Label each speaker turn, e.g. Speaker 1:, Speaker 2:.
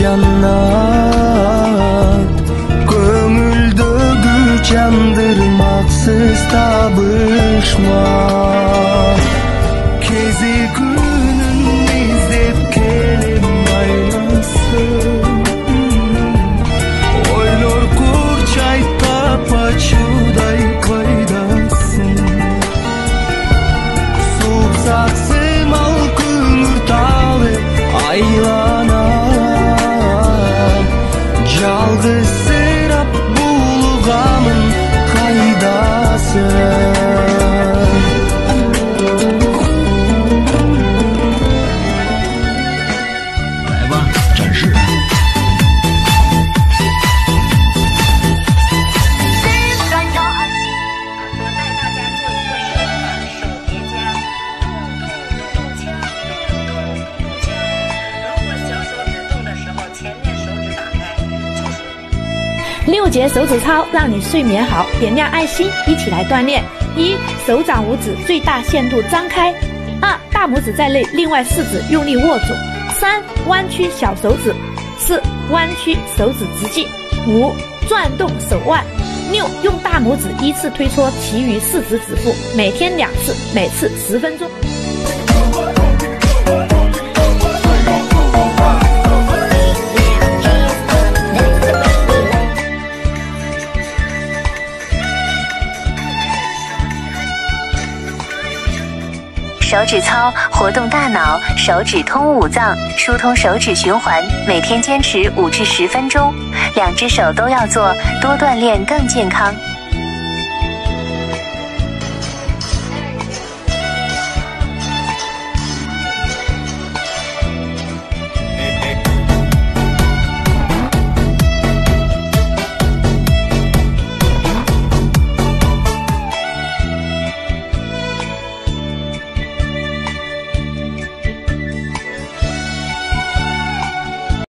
Speaker 1: cennet Gömülde güç yandırmaksız tabışmak
Speaker 2: 六节手指操让你睡眠好，点亮爱心，一起来锻炼。一、手掌五指最大限度张开；二、大拇指在内，另外四指用力握住；三、弯曲小手指；四、弯曲手指直径；五、转动手腕；六、用大拇指依次推搓其余四指指腹，每天两次，每次十分钟。
Speaker 1: 手指操活动大脑，手指通五脏，疏通手指循环。每天坚持五至十分钟，两只手都要做，多锻炼更健康。